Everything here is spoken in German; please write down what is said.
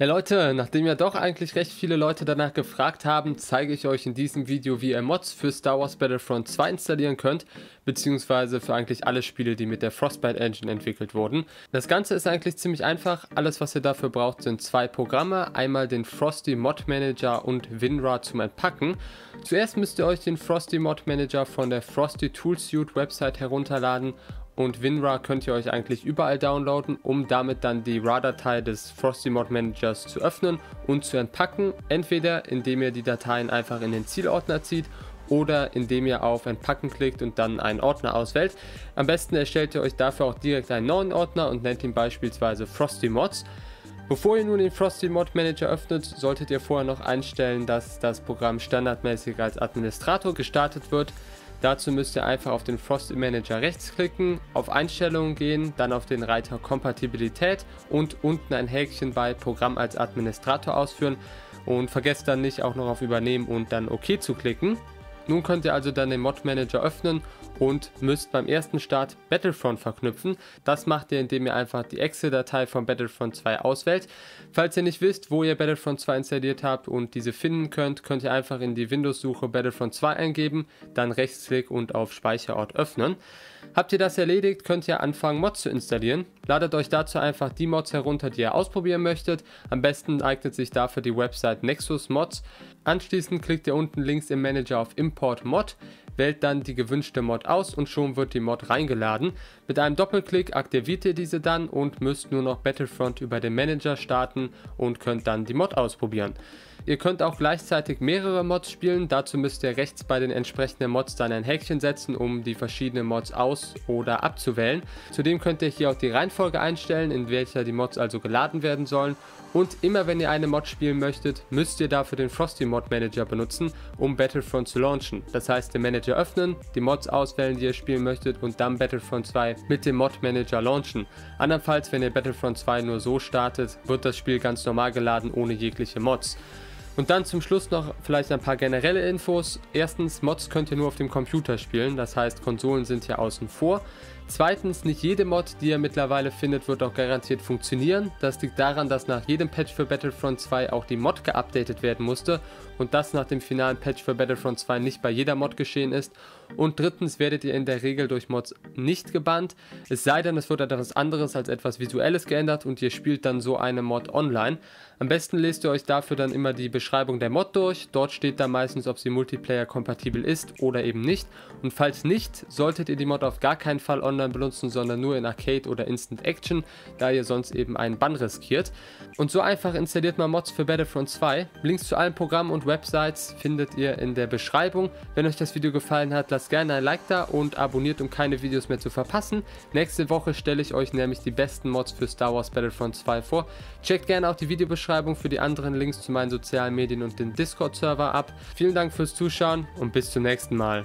Ja Leute, nachdem ja doch eigentlich recht viele Leute danach gefragt haben, zeige ich euch in diesem Video, wie ihr Mods für Star Wars Battlefront 2 installieren könnt, beziehungsweise für eigentlich alle Spiele, die mit der Frostbite Engine entwickelt wurden. Das Ganze ist eigentlich ziemlich einfach, alles was ihr dafür braucht sind zwei Programme, einmal den Frosty Mod Manager und WinRAR zum Entpacken. Zuerst müsst ihr euch den Frosty Mod Manager von der Frosty Toolsuit Website herunterladen und WinRAR könnt ihr euch eigentlich überall downloaden, um damit dann die RAR-Datei des Frosty Mod Managers zu öffnen und zu entpacken. Entweder indem ihr die Dateien einfach in den Zielordner zieht oder indem ihr auf Entpacken klickt und dann einen Ordner auswählt. Am besten erstellt ihr euch dafür auch direkt einen neuen Ordner und nennt ihn beispielsweise Frosty Mods. Bevor ihr nun den Frosty Mod Manager öffnet, solltet ihr vorher noch einstellen, dass das Programm standardmäßig als Administrator gestartet wird. Dazu müsst ihr einfach auf den Frosty Manager rechtsklicken, auf Einstellungen gehen, dann auf den Reiter Kompatibilität und unten ein Häkchen bei Programm als Administrator ausführen und vergesst dann nicht auch noch auf Übernehmen und dann OK zu klicken. Nun könnt ihr also dann den Mod Manager öffnen und müsst beim ersten Start Battlefront verknüpfen. Das macht ihr, indem ihr einfach die Excel-Datei von Battlefront 2 auswählt. Falls ihr nicht wisst, wo ihr Battlefront 2 installiert habt und diese finden könnt, könnt ihr einfach in die Windows-Suche Battlefront 2 eingeben, dann Rechtsklick und auf Speicherort öffnen. Habt ihr das erledigt, könnt ihr anfangen Mods zu installieren. Ladet euch dazu einfach die Mods herunter, die ihr ausprobieren möchtet. Am besten eignet sich dafür die Website Nexus Mods. Anschließend klickt ihr unten links im Manager auf Import Mod wählt dann die gewünschte Mod aus und schon wird die Mod reingeladen. Mit einem Doppelklick aktiviert ihr diese dann und müsst nur noch Battlefront über den Manager starten und könnt dann die Mod ausprobieren. Ihr könnt auch gleichzeitig mehrere Mods spielen, dazu müsst ihr rechts bei den entsprechenden Mods dann ein Häkchen setzen, um die verschiedenen Mods aus- oder abzuwählen. Zudem könnt ihr hier auch die Reihenfolge einstellen, in welcher die Mods also geladen werden sollen und immer wenn ihr eine Mod spielen möchtet, müsst ihr dafür den Frosty Mod Manager benutzen, um Battlefront zu launchen. Das heißt, den Manager öffnen, die Mods auswählen, die ihr spielen möchtet und dann Battlefront 2 mit dem Mod Manager launchen. Andernfalls, wenn ihr Battlefront 2 nur so startet, wird das Spiel ganz normal geladen ohne jegliche Mods. Und dann zum Schluss noch vielleicht ein paar generelle Infos. Erstens, Mods könnt ihr nur auf dem Computer spielen, das heißt Konsolen sind hier außen vor. Zweitens, nicht jede Mod, die ihr mittlerweile findet, wird auch garantiert funktionieren. Das liegt daran, dass nach jedem Patch für Battlefront 2 auch die Mod geupdatet werden musste und das nach dem finalen Patch für Battlefront 2 nicht bei jeder Mod geschehen ist. Und drittens werdet ihr in der Regel durch Mods nicht gebannt, es sei denn, es wird etwas anderes als etwas Visuelles geändert und ihr spielt dann so eine Mod online. Am besten lest ihr euch dafür dann immer die Beschreibung der Mod durch. Dort steht dann meistens, ob sie Multiplayer kompatibel ist oder eben nicht. Und falls nicht, solltet ihr die Mod auf gar keinen Fall online benutzen, sondern nur in Arcade oder Instant Action, da ihr sonst eben einen Bann riskiert. Und so einfach installiert man Mods für Battlefront 2. Links zu allen Programmen und Websites findet ihr in der Beschreibung. Wenn euch das Video gefallen hat, lasst gerne ein Like da und abonniert, um keine Videos mehr zu verpassen. Nächste Woche stelle ich euch nämlich die besten Mods für Star Wars Battlefront 2 vor. Checkt gerne auch die Videobeschreibung Videobeschreibung für die anderen Links zu meinen sozialen Medien und den Discord-Server ab. Vielen Dank fürs Zuschauen und bis zum nächsten Mal.